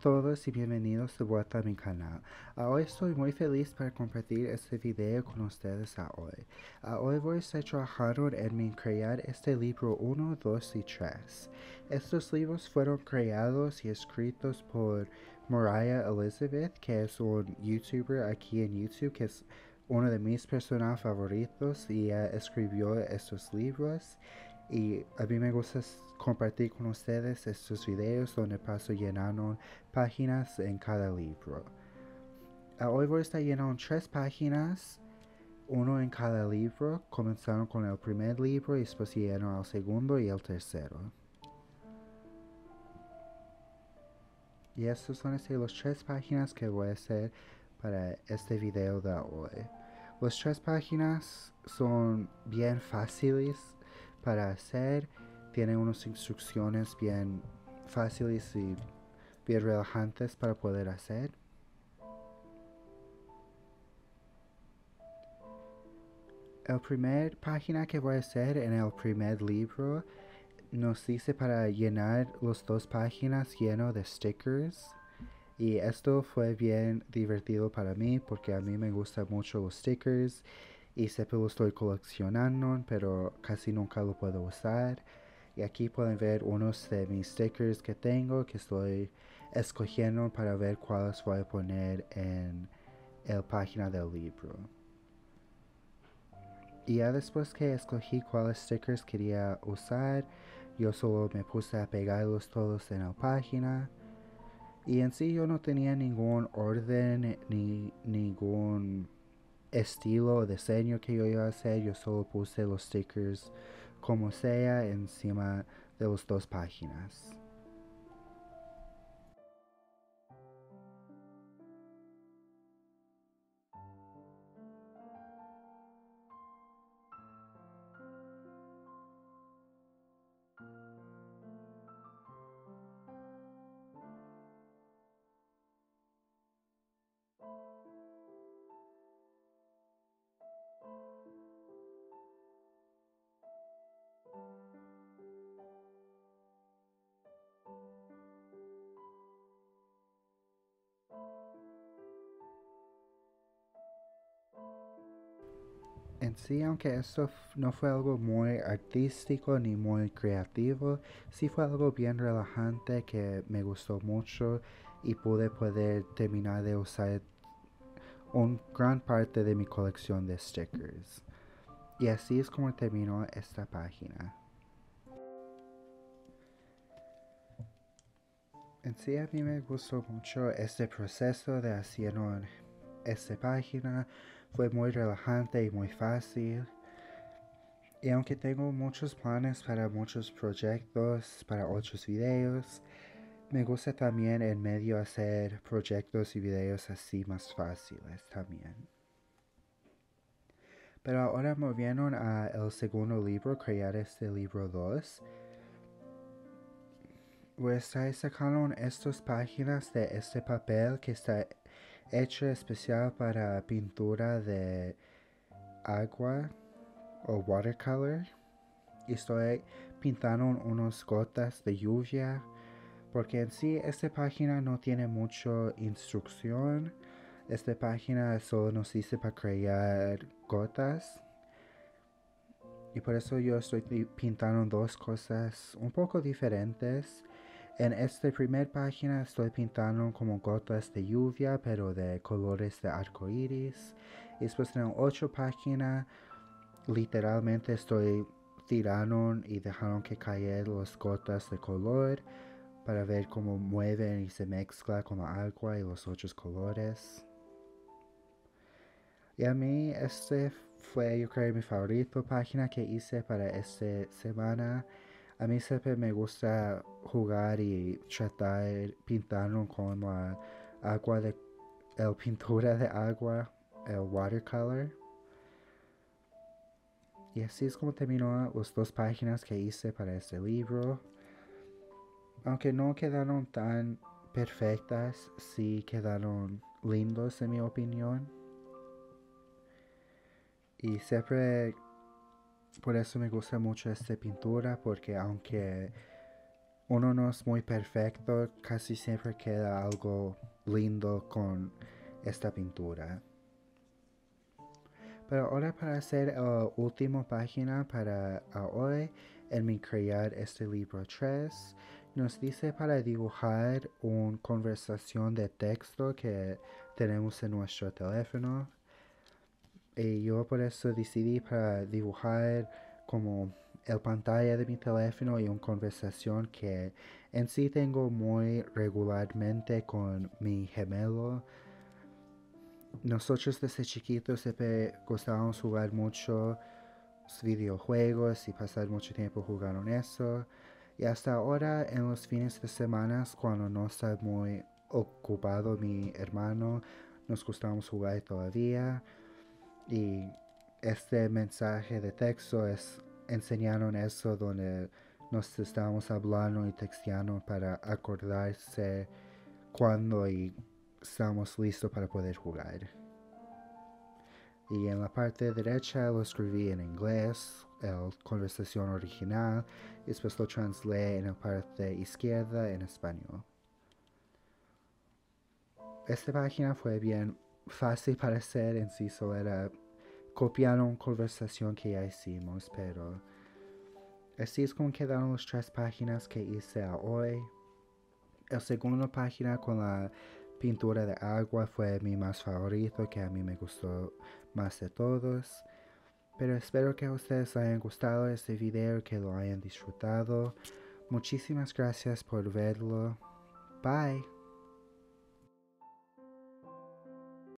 todos y bienvenidos de vuelta a mi canal. hoy estoy muy feliz para compartir este video con ustedes hoy. hoy voy a estar trabajando en mi crear este libro 1, 2 y 3. Estos libros fueron creados y escritos por Mariah Elizabeth, que es un youtuber aquí en YouTube, que es uno de mis personajes favoritos y ella escribió estos libros y a mí me gusta compartir con ustedes estos videos donde paso llenando páginas en cada libro. Ah, hoy voy a estar llenando tres páginas, uno en cada libro, comenzando con el primer libro y después lleno el segundo y el tercero. Y estas son las tres páginas que voy a hacer para este video de hoy. Las tres páginas son bien fáciles para hacer. Tiene unas instrucciones bien fáciles y bien relajantes para poder hacer. El primer página que voy a hacer en el primer libro nos dice para llenar las dos páginas lleno de stickers. Y esto fue bien divertido para mí porque a mí me gustan mucho los stickers y siempre lo estoy coleccionando, pero casi nunca lo puedo usar. Y aquí pueden ver unos de mis stickers que tengo que estoy escogiendo para ver cuáles voy a poner en la página del libro. Y ya después que escogí cuáles stickers quería usar, yo solo me puse a pegarlos todos en la página y en sí yo no tenía ningún orden ni ningún estilo o diseño que yo iba a hacer. Yo solo puse los stickers como sea encima de las dos páginas. En sí, aunque esto no fue algo muy artístico ni muy creativo, sí fue algo bien relajante que me gustó mucho y pude poder terminar de usar un gran parte de mi colección de stickers. Y así es como terminó esta página. En sí a mí me gustó mucho este proceso de hacer esta página fue muy relajante y muy fácil. Y aunque tengo muchos planes para muchos proyectos, para otros videos, me gusta también en medio hacer proyectos y videos así más fáciles también. Pero ahora movieron a el segundo libro, crear este libro 2. Voy a estar sacando estas páginas de este papel que está hecho especial para pintura de agua o watercolor. Estoy pintando unas gotas de lluvia porque en sí esta página no tiene mucha instrucción. Esta página solo nos dice para crear gotas. Y por eso yo estoy pintando dos cosas un poco diferentes. En esta primera página estoy pintando como gotas de lluvia, pero de colores de arco iris. Y después en otra página, literalmente estoy tirando y dejando que caigan las gotas de color para ver cómo mueven y se mezcla con la agua y los otros colores. Y a mí este fue yo creo mi favorito página que hice para esta semana. A mí siempre me gusta jugar y tratar pintando con la agua de el pintura de agua, el watercolor. Y así es como terminó las dos páginas que hice para este libro. Aunque no quedaron tan perfectas, sí quedaron lindos en mi opinión. Y siempre por eso me gusta mucho esta pintura, porque aunque uno no es muy perfecto, casi siempre queda algo lindo con esta pintura. Pero ahora para hacer la última página para hoy, en mi crear este libro 3, nos dice para dibujar una conversación de texto que tenemos en nuestro teléfono. Y yo por eso decidí para dibujar como el pantalla de mi teléfono y una conversación que en sí tengo muy regularmente con mi gemelo. Nosotros desde chiquitos siempre gustábamos jugar mucho videojuegos y pasar mucho tiempo jugando eso. Y hasta ahora en los fines de semana cuando no está muy ocupado mi hermano, nos gustamos jugar todavía. Y este mensaje de texto es enseñaron eso donde nos estábamos hablando y texteando para acordarse cuando y estamos listos para poder jugar. Y en la parte derecha lo escribí en inglés, la conversación original, y después lo translé en la parte izquierda en español. Esta página fue bien fácil para sí solo era copiar una conversación que ya hicimos, pero así es como quedaron las tres páginas que hice hoy. La segunda página con la pintura de agua fue mi más favorito, que a mí me gustó más de todos. Pero espero que a ustedes les haya gustado este video, que lo hayan disfrutado. Muchísimas gracias por verlo. Bye.